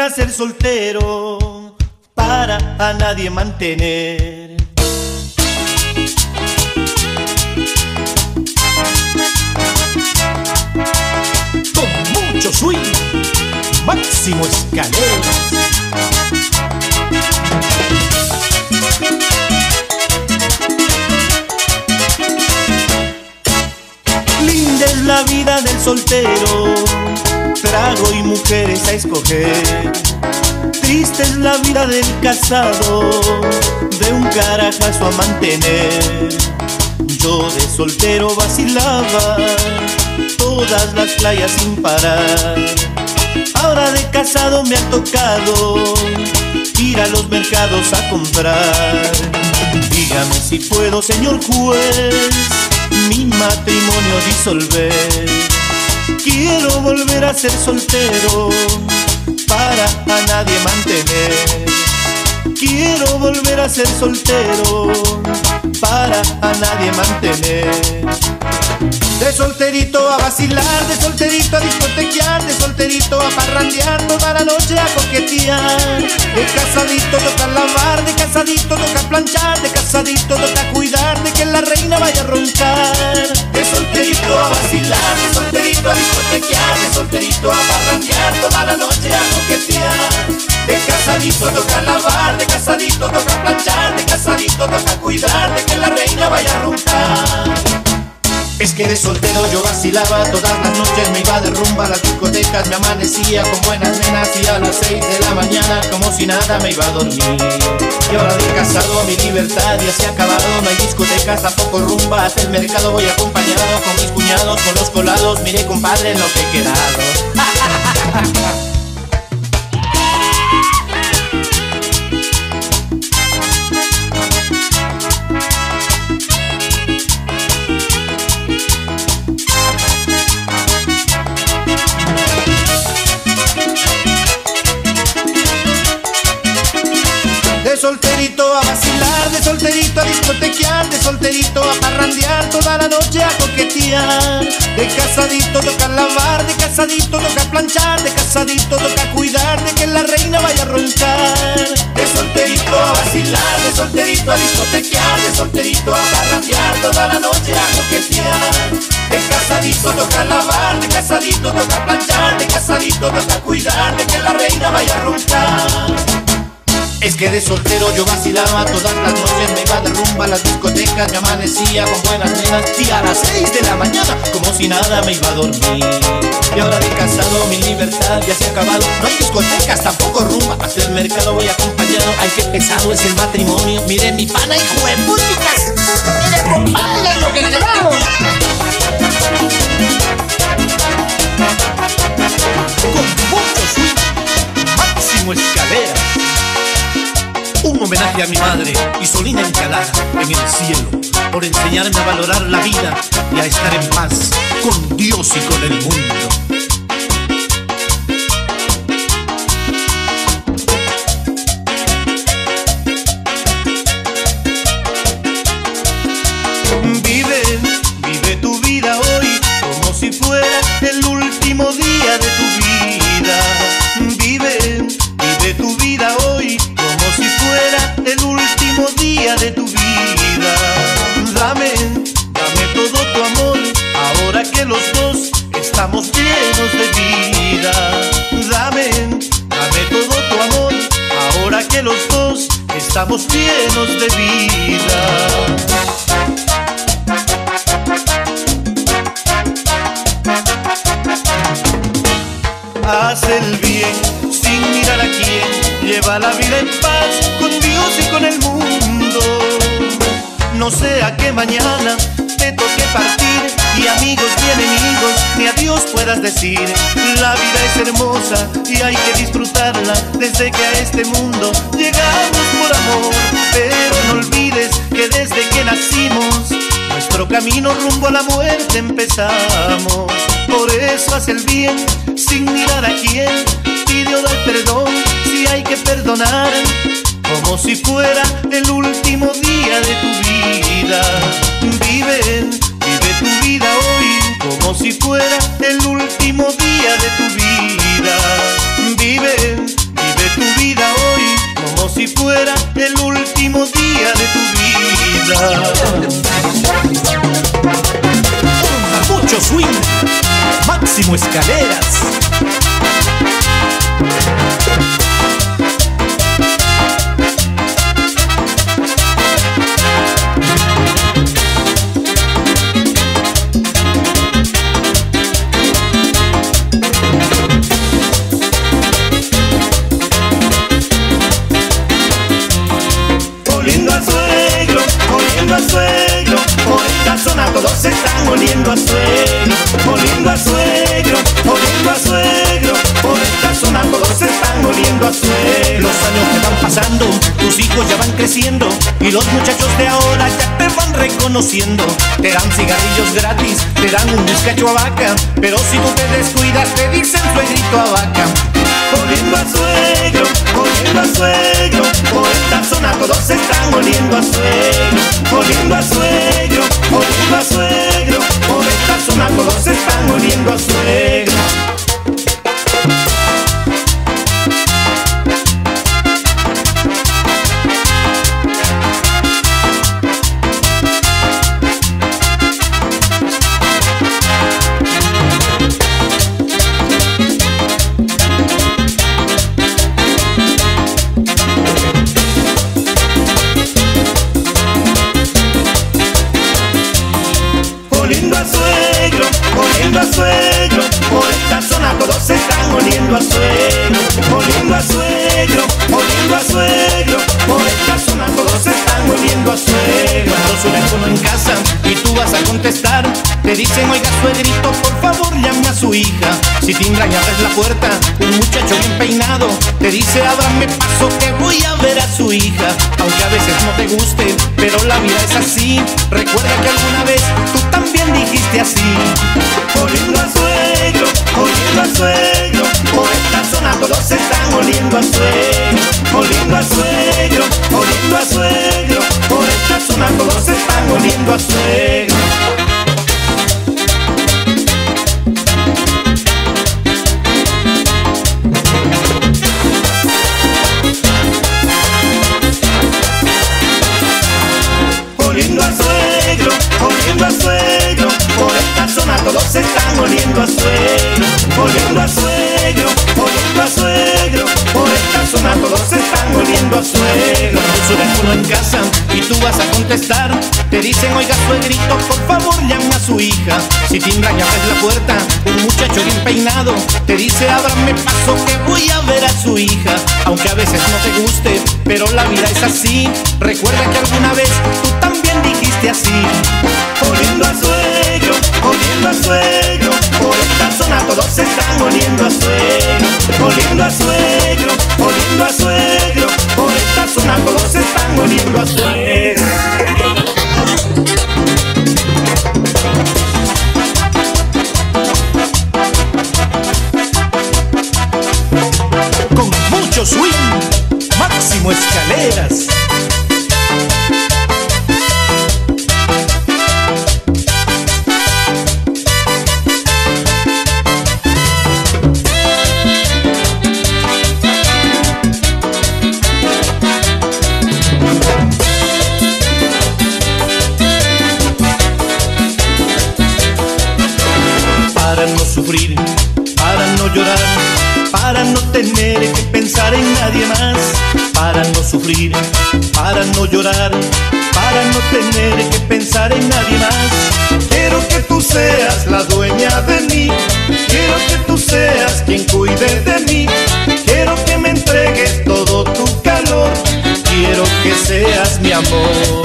volver a ser soltero para a nadie mantener. Con mucho swing, máximo escaleras. Linda es la vida del soltero, trago y mujeres a escoger. Triste es la vida del casado, de un carajazo a mantener. Yo de soltero vacilaba todas las playas sin parar. Ahora de casado me ha tocado ir a los mercados a comprar. Dígame si puedo, señor juez, mi matrimonio disolver. Quiero volver a ser soltero para a nadie mantener. Quiero volver a ser soltero para a nadie mantener. De solterito a vacilar, de solterito a discotequear, de solterito a parrandear, toda la noche a coquetear. De casadito toca lavar, de casadito toca planchar, de casadito toca cuidar de que la reina vaya a roncar. De solterito a vacilar, de solterito a discotequear, de solterito a parrandear, toda la noche a coquetear. De casadito toca lavar, de casadito toca planchar, de casadito toca cuidar de que la reina vaya a roncar. Que soltero yo vacilaba Todas las noches me iba de rumba las discotecas Me amanecía con buenas nenas Y a las seis de la mañana como si nada me iba a dormir. Y ahora de casado mi libertad ya se ha acabado No hay discotecas, tampoco rumba Hasta el mercado voy acompañado con mis cuñados Con los colados, mire compadre lo que he quedado solterito a vacilar, de solterito a discotequear, de solterito a parrandear, toda la noche a coquetear. De casadito toca lavar, de casadito toca planchar, de casadito toca cuidar de que la reina vaya a roncar. De solterito a vacilar, de solterito a discotequear, de solterito a parrandear, toda la noche a coquetear. De casadito toca lavar, de casadito toca planchar, de casadito toca cuidar de que la reina vaya a roncar. Es que de soltero yo vacilaba todas las noches Me iba de rumba a las discotecas Me amanecía con buenas nenas Y a las seis de la mañana como si nada me iba a dormir Y ahora de casado mi libertad ya se ha acabado No hay discotecas, tampoco rumba Hasta el mercado voy acompañado Ay, qué pesado es el matrimonio Mire mi pana, hijo de músicas Mire compadre lo que le damos Con mucho swing, máximo escaleras. Un homenaje a mi madre, Isolina Encalada, en el cielo, por enseñarme a valorar la vida y a estar en paz con Dios y con el mundo. Que los dos estamos llenos de vida. Dame, dame todo tu amor, ahora que los dos estamos llenos de vida. Haz el bien sin mirar a quién. Lleva la vida en paz con Dios y con el mundo. No sea que mañana te toque partir y amigos ni enemigos ni adiós puedas decir. La vida es hermosa y hay que disfrutarla desde que a este mundo llegamos por amor. Pero no olvides que desde que nacimos nuestro camino rumbo a la muerte empezamos. Por eso haz el bien sin mirar a quién. O da perdón si hay que perdonar. Como si fuera el último día de tu vida. Vive tu vida hoy como si fuera el último día de tu vida. Vive, vive tu vida hoy como si fuera el último día de tu vida. Mucho swing, máximo escaleras. Y los muchachos de ahora ya te van reconociendo. Te dan cigarrillos gratis, te dan un descacho a vaca, pero si tú te descuidas te dicen suegrito a vaca. Oliendo a suegro, oliendo a suegro, por esta zona todos están oliendo a suegro, oliendo a suegro, oliendo a suegro, por esta zona todos están oliendo a suegro. Puerta, un muchacho bien peinado te dice, ábrame paso que voy a ver a su hija. Aunque a veces no te guste, pero la vida es así. Recuerda que alguna vez tú también dijiste así. Oliendo a suegro, oliendo a suegro, por esta zona todos están oliendo a suegro, oliendo a suegro, oliendo a suegro, por esta zona todos están oliendo a suegro. En casa y tú vas a contestar, te dicen, oiga suegrito, por favor llame a su hija. Si timbra y abres la puerta, un muchacho bien peinado te dice, ábrame paso que voy a ver a su hija. Aunque a veces no te guste, pero la vida es así. Recuerda que alguna vez tú también dijiste así. Oliendo a suegro, oliendo a suegro, por esta zona todos se están oliendo a suegro, oliendo a suegro, oliendo a suegro, por esta zona todos se están oliendo a suegro. Con mucho swing, Máximo Escaleras. Para no tener que pensar en nadie más. Quiero que tú seas la dueña de mí, quiero que tú seas quien cuide de mí, quiero que me entregues todo tu calor, quiero que seas mi amor.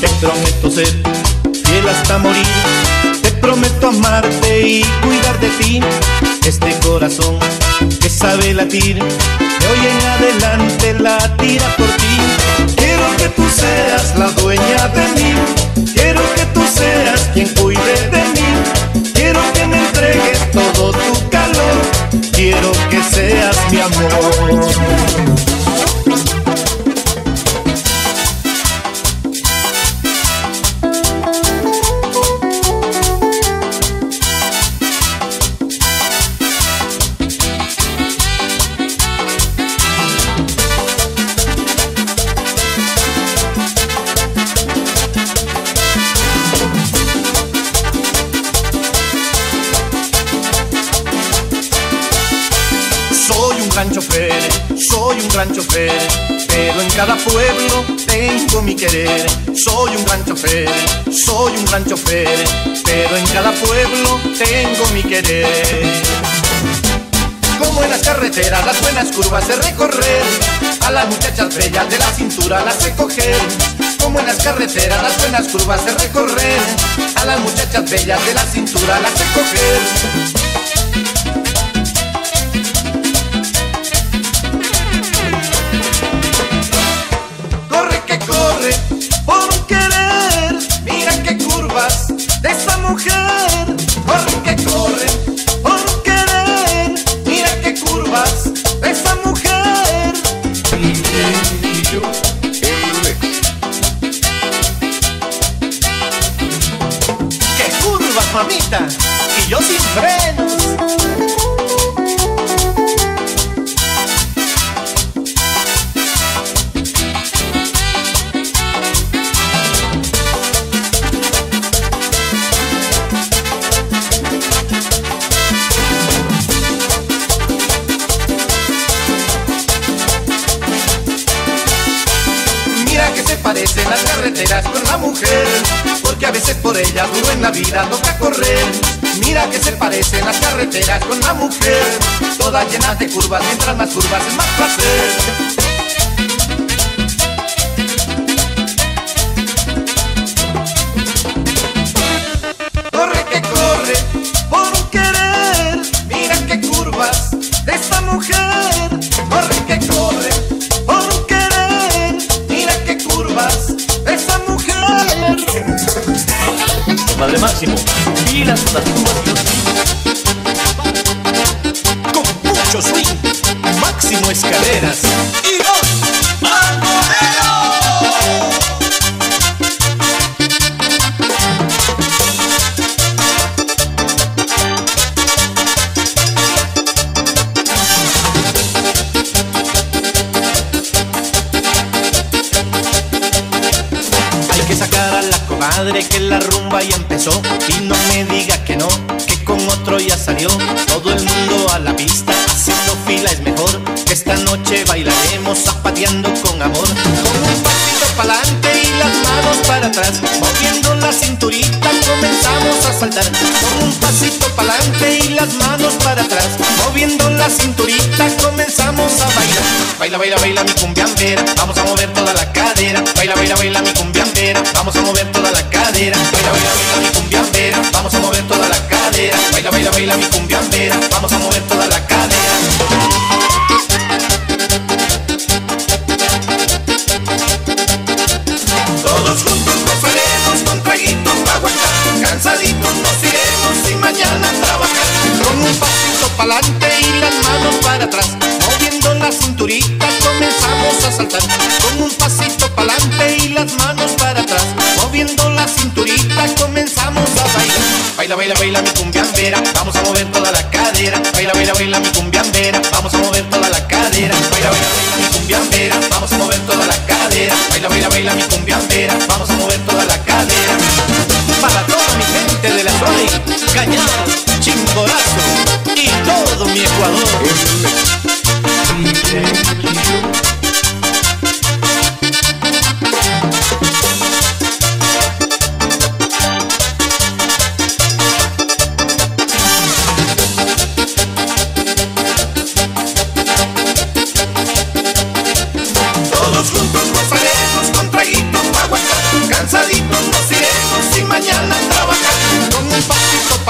Te prometo ser fiel hasta morir. Te prometo amarte y cuidar de ti. Este corazón que sabe latir, de hoy en adelante latirá Soy un gran chofer, soy un gran chofer, pero en cada pueblo tengo mi querer. Como en las carreteras, las buenas curvas de recorrer, a las muchachas bellas de la cintura las sé coger. Como en las carreteras, las buenas curvas de recorrer, a las muchachas bellas de la cintura las sé coger. Mamita, y yo sin frenos. Mira que se parecen las carreteras con la mujer que a veces por ella duro en la vida toca correr. Mira que se parecen las carreteras con la mujer, todas llenas de curvas, mientras más curvas es más placer. Noche bailaremos zapateando con amor. Con un pasito pa'lante y las manos para atrás, moviendo la cinturita comenzamos a saltar. Con un pasito pa'lante y las manos para atrás, moviendo la cinturita comenzamos a bailar. Baila, baila, baila mi cumbiambera, vamos a mover toda la cadera. Baila, baila, baila mi cumbiambera, vamos a mover toda la cadera. Baila, baila, baila mi cumbiambera, vamos a mover toda la cadera. Baila, baila, baila mi cumbiambera, vamos a mover toda la cadera. Cansaditos nos iremos y mañana trabajar. Con un pasito pa'lante y las manos para atrás. Moviendo la cinturita comenzamos a saltar. Con un pasito pa'lante y las manos para atrás. Moviendo la cinturita comenzamos a bailar. Baila, baila, baila mi cumbiambera. Vamos a mover toda la cadera. Baila, baila, baila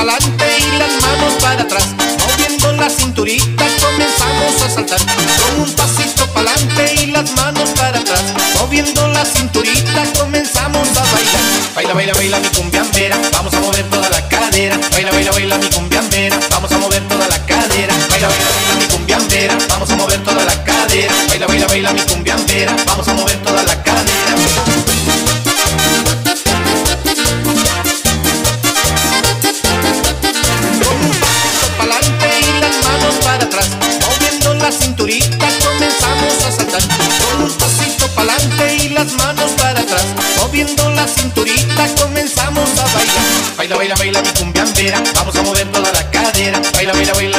pa'lante y las manos para atrás. Moviendo la cinturita comenzamos a saltar. Con un pasito pa'lante y las manos para atrás. Moviendo la cinturita comenzamos a bailar. Baila, baila, baila mi cumbiambera. Vamos a mover toda la cadera. Baila, baila, baila mi cumbiambera. Vamos a mover toda la cadera. Baila, baila, baila mi cumbiambera. Vamos a mover toda la cadera Vamos a mover toda la cadera. Baila, baila, baila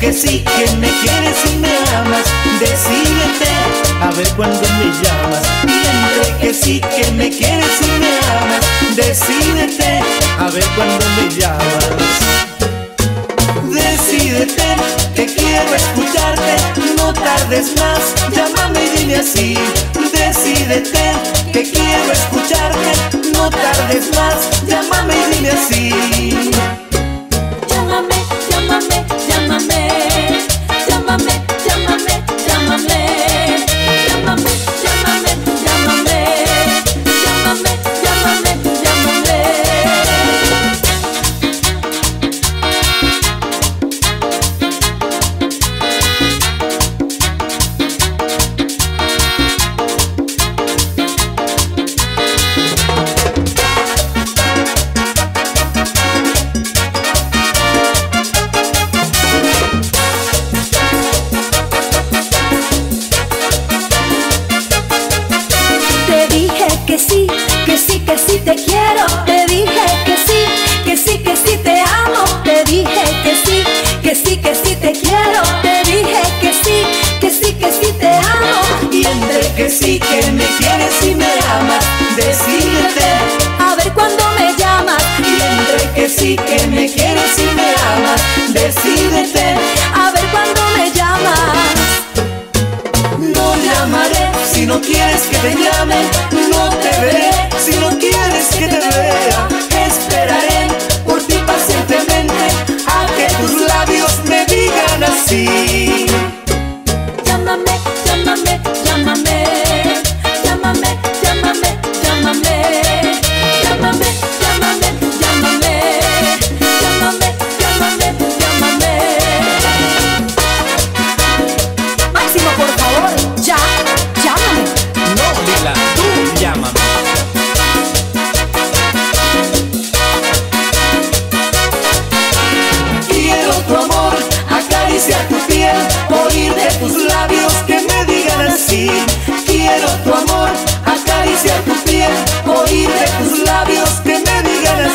que sí, que me quieres y me amas, decídete a ver cuándo me llamas. Entre que sí, que me quieres y me amas, decídete a ver cuándo me llamas. Decídete, que quiero escucharte, no tardes más, llámame y dime así. Decídete, que quiero escucharte, no tardes más, llámame y dime así. Llámame, llámame, llámame, llámame, llámame. no te veré. Si no quieres que te vea, esperaré por ti pacientemente a que tus labios me digan así.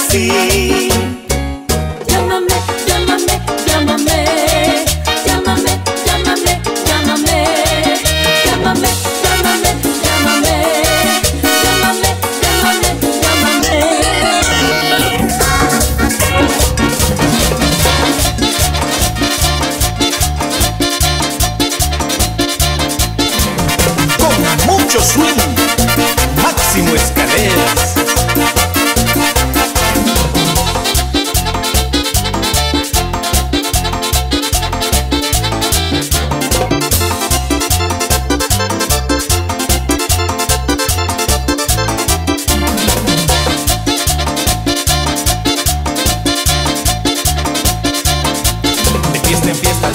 see.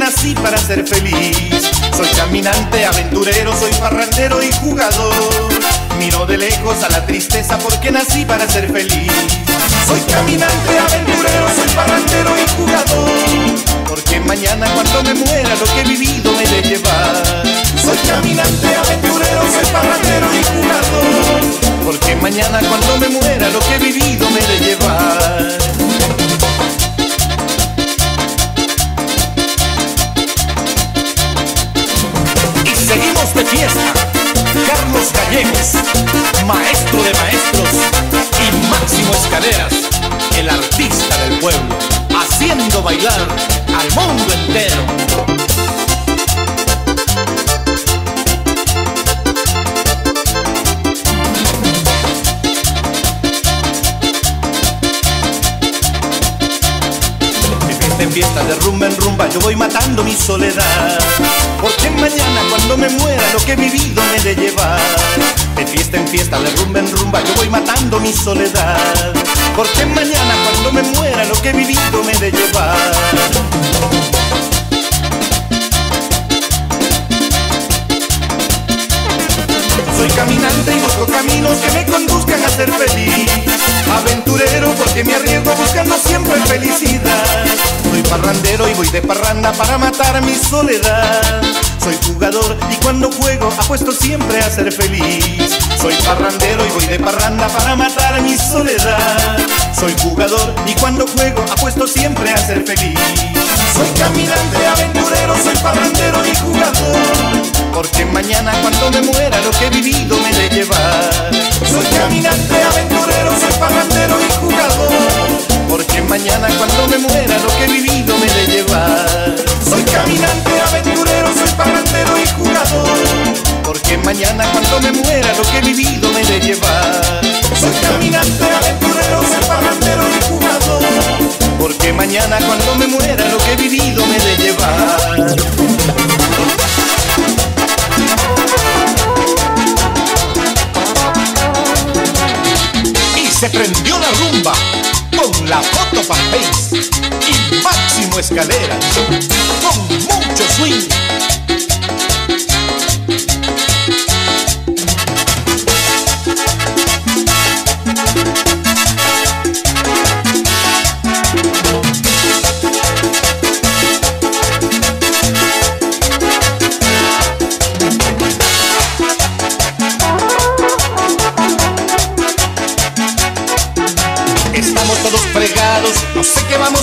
nací para ser feliz. Soy caminante, aventurero, soy parrandero y jugador. Miro de lejos a la tristeza porque nací para ser feliz. Soy caminante, aventurero, soy parrandero y jugador. Porque mañana cuando me muera lo que he vivido me de llevar. Soy caminante, aventurero, soy parrandero y jugador. Porque mañana cuando me muera lo que he vivido me de llevar. de fiesta, Carlos Gallegos, maestro de maestros y Máximo Escaleras, el artista del pueblo, haciendo bailar al mundo entero. Fiesta, de rumba en rumba, yo voy matando mi soledad. Porque mañana cuando me muera lo que he vivido me de llevar. De fiesta en fiesta, de rumba en rumba, yo voy matando mi soledad. Porque mañana cuando me muera lo que he vivido me de llevar. Soy caminante y busco caminos que me conduzcan a ser feliz. Aventurero porque me arriesgo buscando siempre felicidad. Soy parrandero y voy de parranda para matar mi soledad. Soy jugador y cuando juego apuesto siempre a ser feliz. Soy parrandero y voy de parranda para matar mi soledad. Soy jugador y cuando juego apuesto siempre a ser feliz. Soy caminante, aventurero, soy parrandero y jugador. Porque mañana cuando me muera que he vivido me de llevar. Soy caminante, aventurero, soy parrandero y jugador. Porque mañana cuando me muera lo que he vivido me de llevar. Soy caminante, aventurero, soy parrandero y jugador. Porque mañana cuando me muera lo que he vivido me de llevar. Soy caminante, aventurero, soy parrandero y jugador. Porque mañana cuando me muera lo que he vivido me de llevar. Se prendió la rumba con la foto para y Máximo Escalera con mucho swing.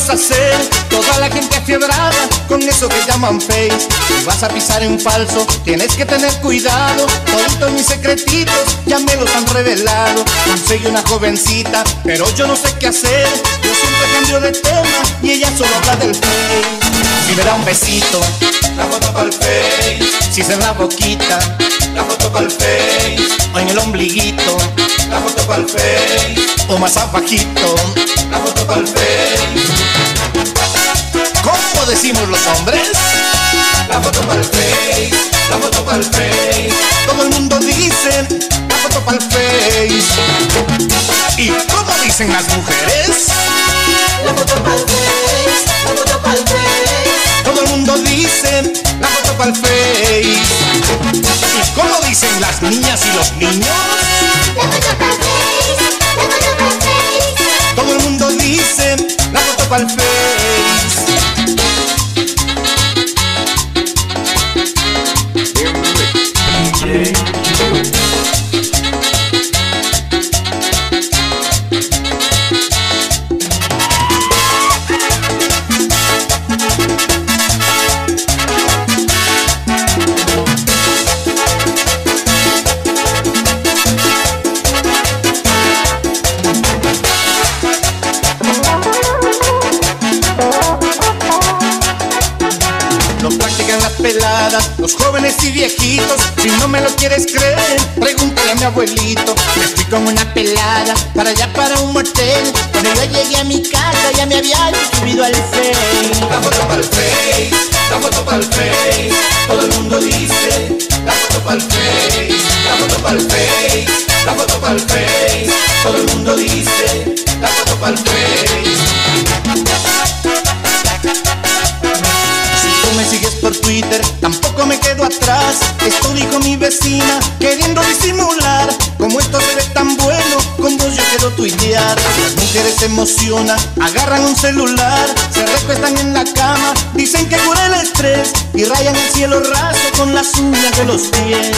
Hacer. Toda la gente afiebrada con eso que llaman face. Si vas a pisar en falso, tienes que tener cuidado. Todos mis secretitos ya me los han revelado. Conseguí una jovencita, pero yo no sé qué hacer. Yo siempre cambio de tema y ella solo habla del face. Si me da un besito, la foto para el face. Si es en la boquita, la foto para el face. O en el ombliguito, la foto para el face. O más abajito, la foto para el face. ¿Cómo decimos los hombres? La foto para el face, la foto para el face. Todo el mundo dice la foto para el face. ¿Y cómo dicen las mujeres? La foto pa'l face, la foto pa'l face. Todo el mundo dice la foto para el face. ¿Y cómo dicen las niñas y los niños? La foto pa'l face, la foto pa'l face. Todo el mundo dice la foto para el face. Y viejitos. Si no me lo quieres creer, pregúntale a mi abuelito. Me fui con una pelada para allá para un motel. Cuando yo llegué a mi casa ya me había subido al face. La foto para el face, la foto para el face. Todo el mundo dice la foto para el face, la foto para el face, la foto para el face. Todo el mundo dice la foto para el face. Tampoco me quedo atrás. Esto dijo mi vecina, queriendo disimular. Tuitear. Las mujeres se emocionan, agarran un celular, se recuestan en la cama, dicen que cura el estrés y rayan el cielo raso con las uñas de los pies.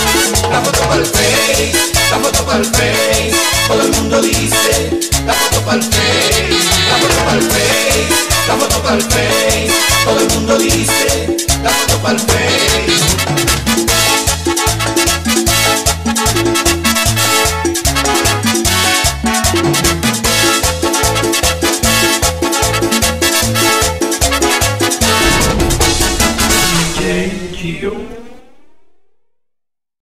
La foto para el face, la foto para el face. Todo el mundo dice, la foto para el face, la foto para el face, la foto para el face. Todo el mundo dice, la foto para el face.